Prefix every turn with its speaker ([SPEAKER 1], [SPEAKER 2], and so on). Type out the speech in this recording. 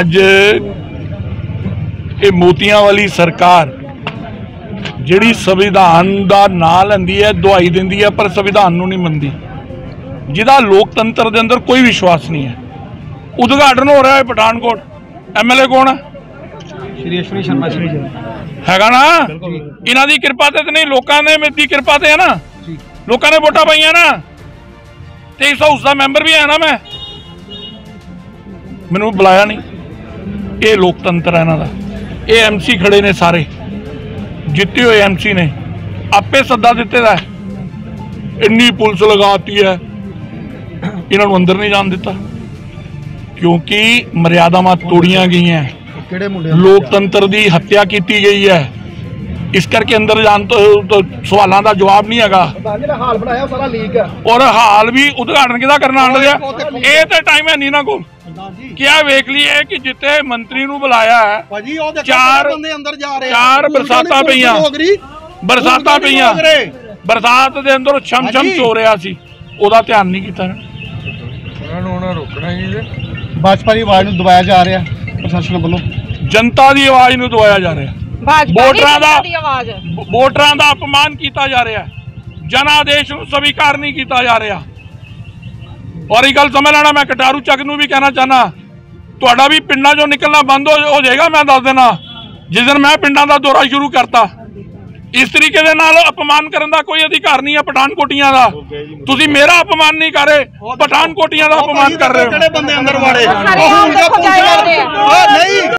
[SPEAKER 1] ਅੱਜ ਇਹ ਮੋਤੀਆਂ ਵਾਲੀ ਸਰਕਾਰ ਜਿਹੜੀ ਸੰਵਿਧਾਨ ਦਾ ਨਾਂ ਲੈਂਦੀ ਹੈ ਦਵਾਈ ਦਿੰਦੀ ਹੈ ਪਰ ਸੰਵਿਧਾਨ ਨੂੰ ਨਹੀਂ ਮੰਨਦੀ। ਜਿਹਦਾ ਲੋਕਤੰਤਰ ਦੇ ਅੰਦਰ ਕੋਈ ਵਿਸ਼ਵਾਸ ਨਹੀਂ ਹੈ। ਉਦਘਾਟਨ ਹੋ ਰਿਹਾ ਹੈ ਪਠਾਨਕੋਟ। ਐਮਐਲਏ ਕੌਣ ਹੈ?
[SPEAKER 2] ਸ਼੍ਰੀ ਅਸ਼ਵਨੀ ਸ਼ਰਮਾ ਜੀ।
[SPEAKER 1] ਹੈਗਾ ਨਾ? ਇਹਨਾਂ ਦੀ ਕਿਰਪਾ ਤੇ ਤਾਂ ਨਹੀਂ ਲੋਕਾਂ ਨੇ ਮੇਰੀ ਕਿਰਪਾ ਤੇ ਹੈ ਨਾ? ਲੋਕਾਂ ਨੇ ਵੋਟਾਂ ਪਾਈਆਂ ਨਾ? ਤੇ ਇਸ ਹਾਊਸ ਦਾ ਮੈਂਬਰ ਵੀ ਹੈ ਨਾ ਮੈਂ? ਮੈਨੂੰ ਬੁਲਾਇਆ ਨਹੀਂ। ਇਹ ਲੋਕਤੰਤਰ ਹੈ ਇਹਨਾਂ ਦਾ। ਇਹ ਐਮਸੀ ਖੜੇ ਨੇ ਸਾਰੇ। ਜਿੱਤੇ ਹੋਏ ਐਮਸੀ ਨੇ। ਆਪੇ ਸੱਦਾ ਦਿੱਤੇ ਦਾ। ਇੰਨੀ ਪੁਲਿਸ ਲਗਾਤੀ ਹੈ। ਇਹਨਾਂ ਨੂੰ ਅੰਦਰ ਨਹੀਂ ਜਾਣ ਦਿੱਤਾ। ਕਿਉਂਕਿ ਮਰਿਆਦਾਵਾਂ ਤੋੜੀਆਂ ਗਈਆਂ।
[SPEAKER 2] ਕਿਹੜੇ ਮੁੰਡੇ
[SPEAKER 1] ਲੋਕਤੰਤਰ ਦੀ ਹੱਤਿਆ ਕੀਤੀ ਗਈ ਹੈ। ਇਸ ਕਰਕੇ ਅੰਦਰ ਜਾਣ ਤੋਂ ਸਵਾਲਾਂ ਦਾ ਜਵਾਬ ਨਹੀਂ ਹੈਗਾ।
[SPEAKER 2] ਜਿਹੜਾ ਹਾਲ ਬਣਾਇਆ ਉਹ ਸਾਰਾ ਲੀਕ ਹੈ।
[SPEAKER 1] ਔਰ ਹਾਲ ਵੀ ਉਦਘਾਟਨ ਕਿਹਦਾ ਕਰਨਾ ਆਣ ਲਿਆ ਇਹ ਤੇ ਟਾਈਮ ਹੈ ਨਹੀਂ ਨਾ ਕੋਲ।
[SPEAKER 2] ਜੀ
[SPEAKER 1] ਕਿਆ ਵੇਖ ਲਈਏ ਕਿ ਜਿੱਥੇ ਮੰਤਰੀ ਨੂੰ ਬੁਲਾਇਆ ਹੈ
[SPEAKER 2] ਭਾਜੀ ਉਹ ਦੇਖੋ
[SPEAKER 1] ਚਾਰ-
[SPEAKER 2] ਬੰਦੇ ਅੰਦਰ ਜਾ ਰਹੇ ਆ।
[SPEAKER 1] ਚਾਰ ਬਰਸਾਤਾਂ ਪਈਆਂ।
[SPEAKER 2] ਹੋ
[SPEAKER 1] ਬਰਸਾਤਾਂ ਪਈਆਂ।
[SPEAKER 2] ਹੋ।
[SPEAKER 1] ਬਰਸਾਤ ਦੇ ਅੰਦਰ ਛਮ ਛਮ। ਚੋ ਰਿਹਾ ਸੀ। ਉਹਦਾ ਧਿਆਨ ਨਹੀਂ ਕੀਤਾ
[SPEAKER 3] ਉਹਨਾਂ ਨੂੰ ਉਹਨਾਂ ਰੋਕਣਾ ਹੀ ਨਹੀਂ
[SPEAKER 2] ਭਾਜਪਾ ਦੀ ਆਵਾਜ਼ ਨੂੰ ਦਬਾਇਆ ਜਾ ਰਿਹਾ ਪ੍ਰਸ਼ਾਸਨ ਵੱਲੋਂ।
[SPEAKER 1] ਜਨਤਾ ਦੀ ਆਵਾਜ਼ ਨੂੰ ਦਬਾਇਆ ਜਾ ਰਿਹਾ।
[SPEAKER 4] ਭਾਜਪਾ
[SPEAKER 1] ਵੋਟਰਾਂ ਦਾ-
[SPEAKER 4] ਦੀ ਆਵਾਜ਼।
[SPEAKER 1] ਵ- ਵੋਟਰਾਂ ਦਾ ਅਪਮਾਨ ਕੀਤਾ ਜਾ ਰਿਹਾ ਹੈ। ਜਨ ਆਦੇਸ਼ ਨੂੰ ਸਵੀਕਾਰ ਨਹੀਂ ਕੀਤਾ ਜਾ ਰਿਹਾ। ਔਰ ਇਹ ਗੱਲ ਸਮਝ ਲੈਣਾ ਮੈਂ ਕਟਾਰੂ ਚੱਕ ਨੂੰ ਵੀ ਕਹਿਣਾ ਚਾਹਨਾ ਤੁਹਾਡਾ ਵੀ ਪਿੰਡਾਂ 'ਚੋਂ ਨਿਕਲਣਾ ਬੰਦ ਹੋ ਹੋ ਜਾਏਗਾ ਮੈਂ ਦੱਸ ਦੇਣਾ ਜਿਸ ਦਿਨ ਮੈਂ ਪਿੰਡਾਂ ਦਾ ਦੌਰਾ ਸ਼ੁਰੂ ਕਰਤਾ। ਇਸ ਤਰੀਕੇ ਦੇ ਨਾਲ ਅਪਮਾਨ ਕਰਨ ਦਾ ਕੋਈ ਅਧਿਕਾਰ ਨਹੀਂ ਹੈ ਪਠਾਨਕੋਟੀਆਂ ਦਾ। ਤੁਸੀਂ ਮੇਰਾ ਅਪਮਾਨ ਨਹੀਂ ਕਰ ਰਹੇ ਪਠਾਨਕੋਟੀਆਂ ਦਾ ਅਪਮਾਨ ਕਰ ਰਹੇ ਹੋ।
[SPEAKER 2] ਬੰਦੇ ਅੰਦਰ ਵਾੜੇ?
[SPEAKER 4] ਆ।
[SPEAKER 2] ਉਹ ਨਹੀਂ।